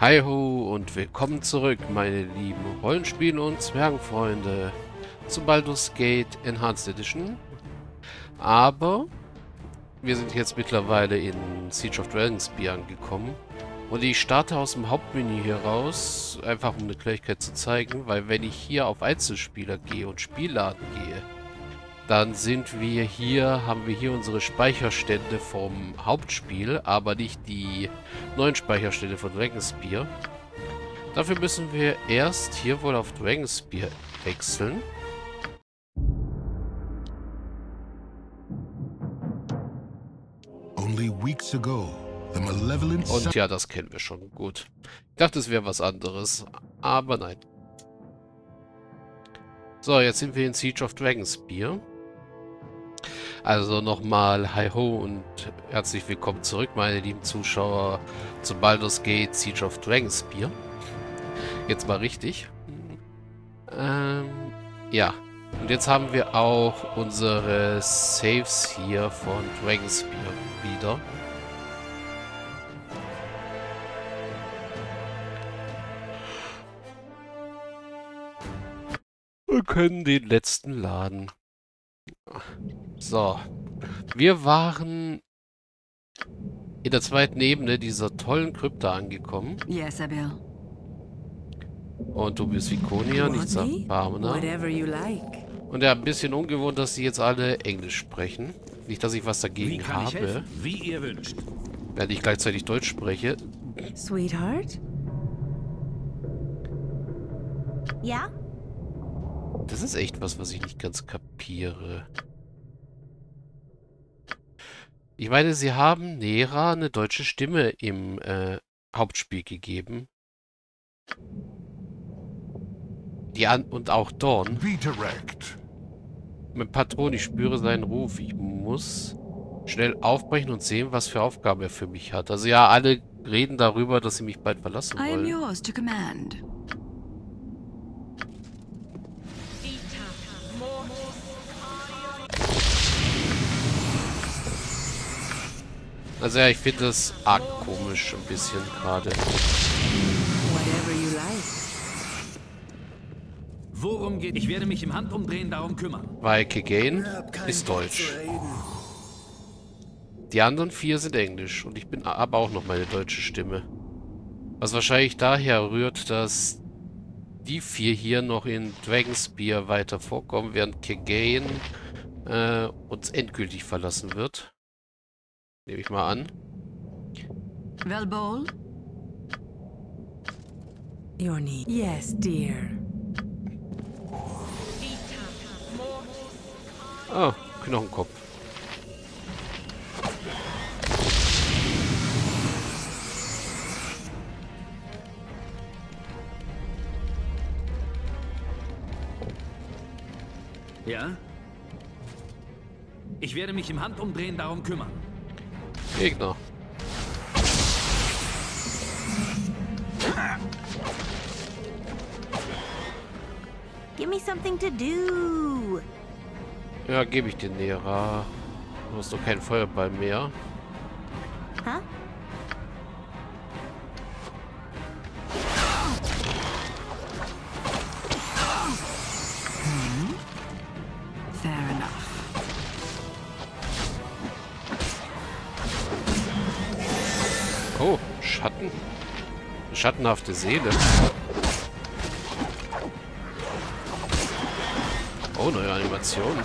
Hi ho und willkommen zurück, meine lieben Rollenspiel- und Zwergenfreunde zu Baldur's Gate Enhanced Edition. Aber wir sind jetzt mittlerweile in Siege of Dragonspear angekommen. Und ich starte aus dem Hauptmenü hier raus, einfach um eine Klärigkeit zu zeigen, weil wenn ich hier auf Einzelspieler gehe und Spielladen gehe, dann sind wir hier, haben wir hier unsere Speicherstände vom Hauptspiel, aber nicht die neuen Speicherstände von Dragonspear. Dafür müssen wir erst hier wohl auf Dragonspear wechseln. Und ja, das kennen wir schon. Gut. Ich dachte, es wäre was anderes. Aber nein. So, jetzt sind wir in Siege of Dragonspear. Also nochmal Hi Ho und herzlich willkommen zurück, meine lieben Zuschauer, zu Baldur's Gate Siege of Dragonspear. Jetzt mal richtig. Ähm, ja. Und jetzt haben wir auch unsere Saves hier von Dragonspear wieder. Wir können den letzten laden. So. Wir waren in der zweiten Ebene dieser tollen Krypta angekommen. Yes, Abil. Und du bist Vikonia, nicht Sabamana. Und ja, ein bisschen ungewohnt, dass sie jetzt alle Englisch sprechen. Nicht, dass ich was dagegen habe. Wie ihr wünscht. Während ich gleichzeitig Deutsch spreche. Sweetheart? Ja? Das ist echt was, was ich nicht ganz kapiere. Ich meine, sie haben Nera eine deutsche Stimme im äh, Hauptspiel gegeben. Die An und auch Dorn. Mein Patron, ich spüre seinen Ruf. Ich muss schnell aufbrechen und sehen, was für Aufgaben er für mich hat. Also ja, alle reden darüber, dass sie mich bald verlassen wollen. I am yours to command. Also ja, ich finde das arg komisch ein bisschen gerade. Worum geht? Ich werde mich im Handumdrehen darum kümmern. Weil Kegain ist deutsch. Die anderen vier sind englisch und ich bin aber auch noch meine deutsche Stimme. Was wahrscheinlich daher rührt, dass die vier hier noch in Dragonspear weiter vorkommen, während Kegain äh, uns endgültig verlassen wird. Nehme ich mal an. Velbol? Your need. Yes, dear. Ah, Knochenkopf. Ja? Ich werde mich im Handumdrehen darum kümmern. Gegner. Give me something to do. Ja, gebe ich dir Nera. Du hast doch keinen Feuerball mehr. Oh, Schatten. Schattenhafte Seele. Oh, neue Animation.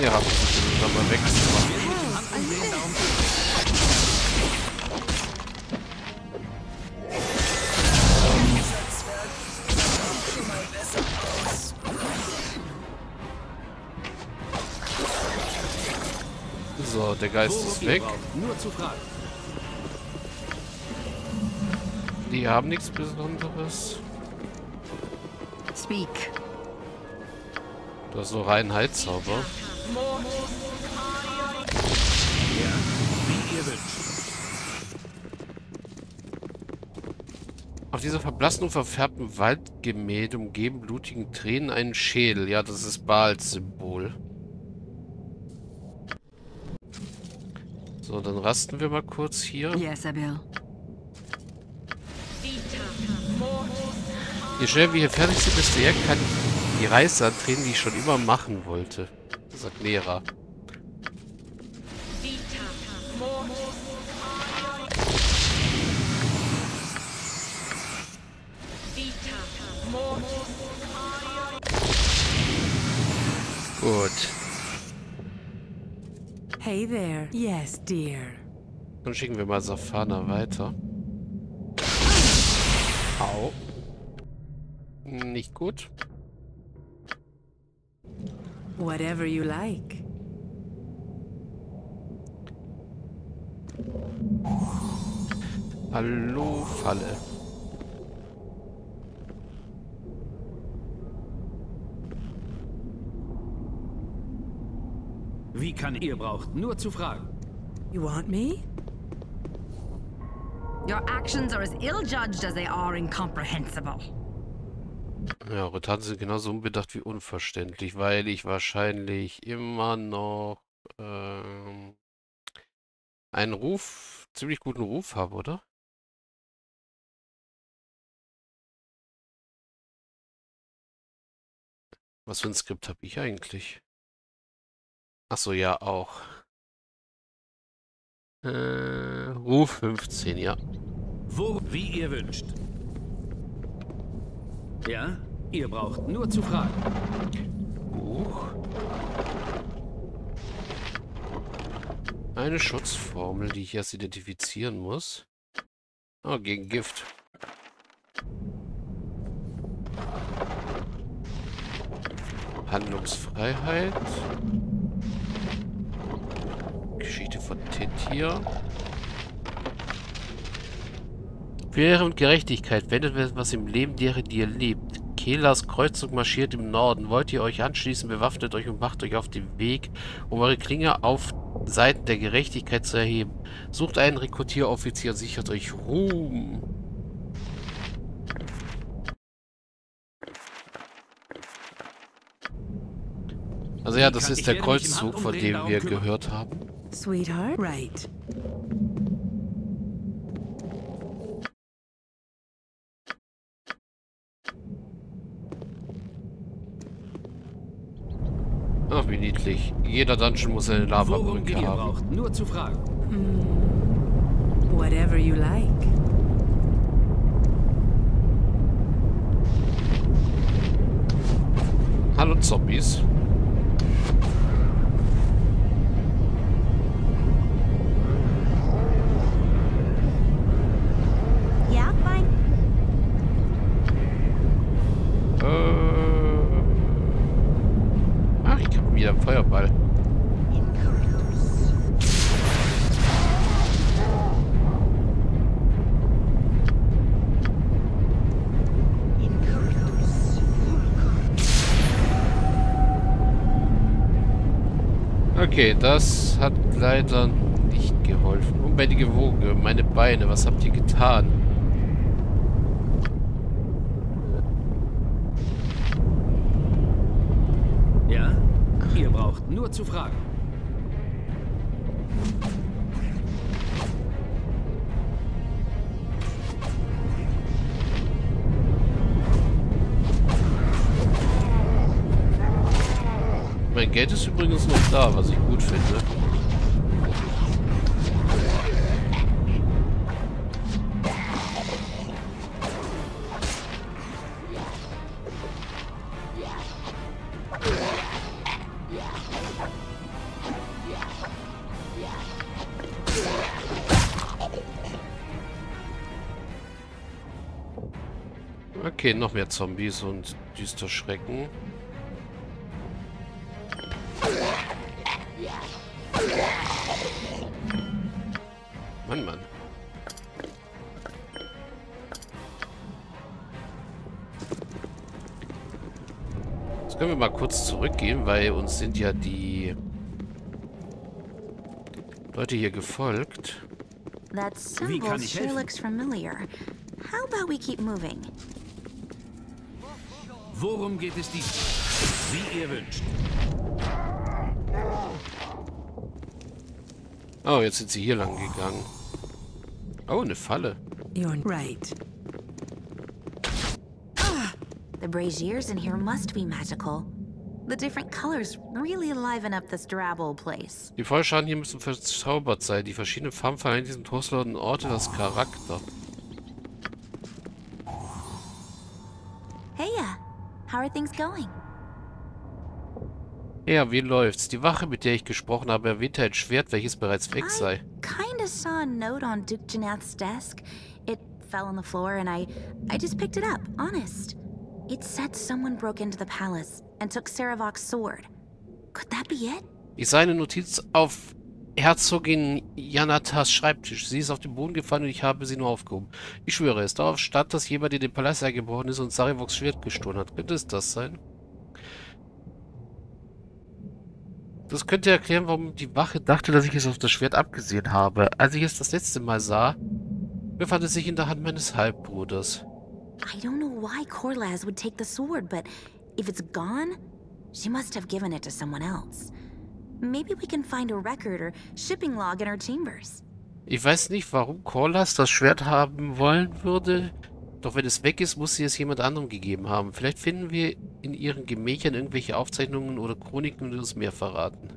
Ne, hab ich dann mal weg. So, der Geist ist weg. Die haben nichts Besonderes. Speak. Du hast so reinen Heilzauber. Auf dieser verblassten und verfärbten Waldgemälde umgeben blutigen Tränen einen Schädel. Ja, das ist Baals Symbol. So, dann rasten wir mal kurz hier. Yes. Je schneller wir hier fertig sind, desto eher kann ich die Reise antreten, die ich schon immer machen wollte. Sagt Nera. Gut. Hey there. Yes, dear. Dann schicken wir mal Safana weiter. Au. Nicht gut. Whatever you like. Hallo, Falle. Wie kann ihr braucht nur zu fragen. You want me? Your actions are as ill-judged as they are incomprehensible. Ja, Taten sind genauso unbedacht wie unverständlich, weil ich wahrscheinlich immer noch ähm, einen Ruf, ziemlich guten Ruf habe, oder? Was für ein Skript habe ich eigentlich? Ach so, ja, auch. Äh, Ruf 15, ja. Wo, wie ihr wünscht. Ja, ihr braucht nur zu fragen. Buch. Eine Schutzformel, die ich erst identifizieren muss. Oh, gegen Gift. Handlungsfreiheit. Geschichte von Tintier. Für Ehre und Gerechtigkeit wendet was im Leben derer, die ihr liebt. Kelas Kreuzzug marschiert im Norden. Wollt ihr euch anschließen, bewaffnet euch und macht euch auf den Weg, um eure Klinge auf Seiten der Gerechtigkeit zu erheben. Sucht einen Rekrutieroffizier und sichert euch Ruhm. Also ja, das ist der Kreuzzug, von dem wir gehört haben. Sweetheart? Right. Ach, wie niedlich. Jeder Dungeon muss eine Lavabrücke haben. braucht nur zu fragen. Whatever you like. Hallo Zombies. Feuerball. Okay, das hat leider nicht geholfen. Unbändige Woge, meine Beine, was habt ihr getan? Ja, ihr braucht nur zu fragen. Mein Geld ist übrigens noch da, was ich gut finde. Okay, noch mehr Zombies und düster Schrecken. Mann, Mann. Jetzt können wir mal kurz zurückgehen, weil uns sind ja die Leute hier gefolgt. That Wie symbol sure looks familiar. How about we keep moving? Worum geht es diesmal? Wie ihr wünscht. Oh, jetzt sind sie hier lang gegangen. Oh, eine Falle. You're right. The braziers in here must be magical. The different colors really liven up this drab old place. Die Feuerschaden hier müssen verzaubert sein. Die verschiedenen Farben verleihen diesem trostlosen Ort das Charakter. Are things going? Ja, wie läuft's? Die Wache, mit der ich gesprochen habe, erwähnte ein Schwert, welches bereits weg sei. Kinda saw a note on Duke Janath's desk. It fell on the floor and I I just picked it up, honest. It said someone broke into the palace and took Saravok's sword. Could that be it? Ich sah eine Notiz auf Herzogin Janatas Schreibtisch. Sie ist auf den Boden gefallen und ich habe sie nur aufgehoben. Ich schwöre es. Darauf stand, dass jemand in den Palast eingebrochen ist und Sarivoks Schwert gestohlen hat. Könnte es das sein? Das könnte erklären, warum die Wache dachte, dass ich es auf das Schwert abgesehen habe. Als ich es das letzte Mal sah, befand es sich in der Hand meines Halbbruders. I don't know why Corlaz would take the sword, but if it's gone, she must have given it to someone else. Maybe we can find a record or shipping log in her chambers. Ich weiß nicht, warum Corlas das Schwert haben wollen würde. Doch wenn es weg ist, muss sie es jemand anderem gegeben haben. Vielleicht finden wir in ihren Gemächern irgendwelche Aufzeichnungen oder Chroniken, die uns mehr verraten.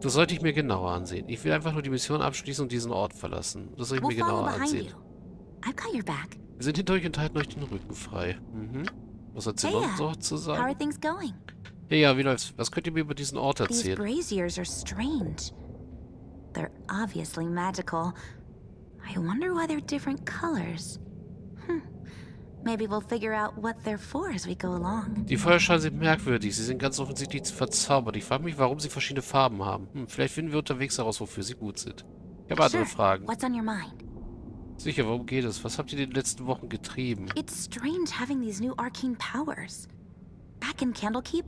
Das sollte ich mir genauer ansehen. Ich will einfach nur die Mission abschließen und diesen Ort verlassen. Das soll ich mir genauer ansehen. Wir sind hinter euch und halten euch den Rücken frei. Mhm. Was hat sie Hey, noch so uh, zu How are sagen? things going? Ja, wie läuft's? Was könnt ihr mir über diesen Ort These erzählen? braziers are strange. They're obviously magical. I wonder why they're different colors. Hm. Maybe we'll figure out what they're for as we go along. Die Feuerschalen sind merkwürdig. Sie sind ganz offensichtlich verzaubert. Ich frage mich, warum sie verschiedene Farben haben. Hm, vielleicht finden wir unterwegs heraus, wofür sie gut sind. Ich habe andere. Fragen. What's on your mind? Sicher, worum geht es? Was habt ihr in den letzten Wochen getrieben? It's strange having these new arcane powers. Back in Candlekeep,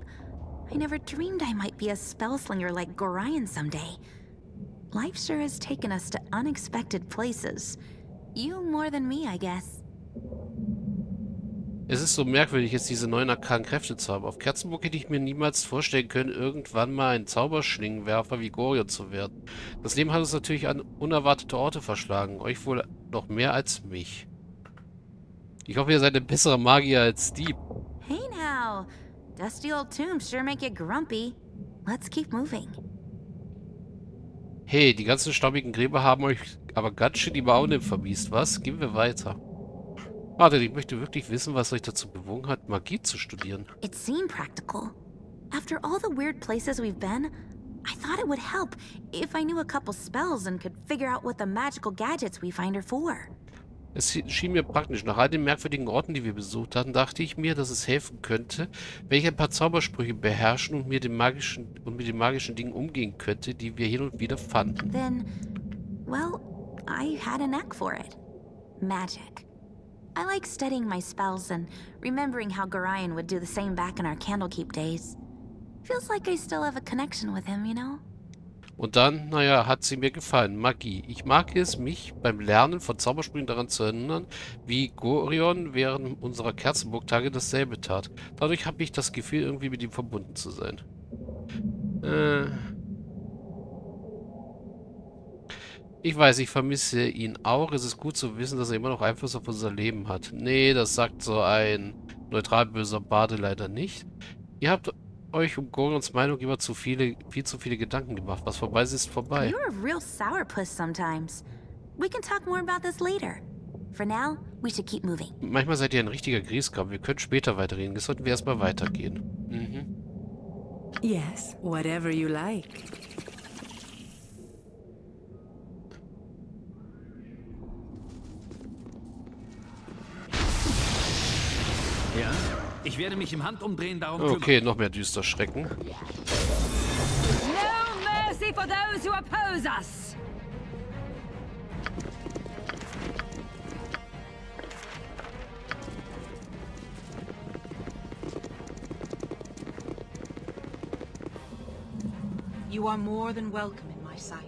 I never dreamed I might be a spellslinger like Gorion someday. Life sure has taken us to unexpected places. You more than me, I guess. Es ist so merkwürdig, jetzt diese neuen arkanen Kräfte zu haben. Auf Kerzenburg hätte ich mir niemals vorstellen können, irgendwann mal ein Zauberschlingenwerfer wie Gorion zu werden. Das Leben hat uns natürlich an unerwartete Orte verschlagen. Euch wohl noch mehr als mich. Ich hoffe, ihr seid ein besserer Magier als Dieb. Hey now, dusty old tombs sure make you grumpy. Let's keep moving. Hey, die ganzen staubigen Gräber haben euch aber ganz schön die Maune vermiest, was? Gehen wir weiter. Warte, ich möchte wirklich wissen, was euch dazu bewogen hat, Magie zu studieren. It seemed practical. After all the weird places we've been, I thought it would help if I knew a couple spells and could figure out what the magical gadgets we find are for. Es schien mir praktisch. Nach all den merkwürdigen Orten, die wir besucht hatten, dachte ich mir, dass es helfen könnte, wenn ich ein paar Zaubersprüche beherrschen und mir den magischen und mit den magischen Dingen umgehen könnte, die wir hin und wieder fanden. Then, well, I had a knack for it. Magic. I like studying my spells and remembering how Gorion would do the same back in our Candlekeep days. Feels like I still have a connection with him, you know? Und dann, naja, hat sie mir gefallen. Magie. Ich mag es, mich beim Lernen von Zaubersprüchen daran zu erinnern, wie Gorion während unserer Kerzenburg-Tage dasselbe tat. Dadurch habe ich das Gefühl, irgendwie mit ihm verbunden zu sein. Äh... Ich weiß, ich vermisse ihn auch. Es ist gut zu wissen, dass er immer noch Einfluss auf unser Leben hat. Nee, das sagt so ein neutral böser Bade leider nicht. Ihr habt euch um Gorions Meinung immer zu viele, viel zu viele Gedanken gemacht. Was vorbei ist, ist vorbei. You're a real sourpuss sometimes. We can talk more about this later. For now, we should keep moving. Manchmal seid ihr ein richtiger Griesgram. Wir können später weiterreden. Jetzt sollten wir erstmal weitergehen. Mhm. Yes, whatever you like. Ja? Ich werde mich im Handumdrehen darum kümmern. Okay, noch mehr düster Schrecken. No mercy for those who oppose us! You are more than welcome in my sight.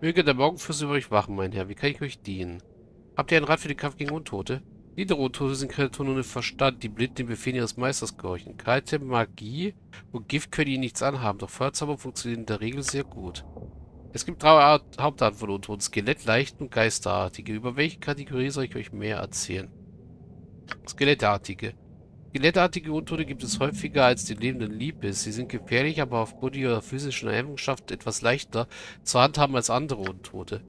Möge der Morgenfürst über euch wachen, mein Herr. Wie kann ich euch dienen? Habt ihr einen Rat für den Kampf gegen Untote? Niedere Untote sind Kreaturen ohne Verstand, die blind den Befehlen ihres Meisters gehorchen. Kalte Magie und Gift können ihnen nichts anhaben, doch Feuerzauber funktionieren in der Regel sehr gut. Es gibt drei Art, Hauptarten von Untoten. Skelett, Leichten und Geisterartige. Über welche Kategorie soll ich euch mehr erzählen? Skelettartige. Skelettartige Untote gibt es häufiger als die lebenden Liebes. Sie sind gefährlich, aber aufgrund ihrer physischen Eigenschaft etwas leichter zu handhaben als andere Untote.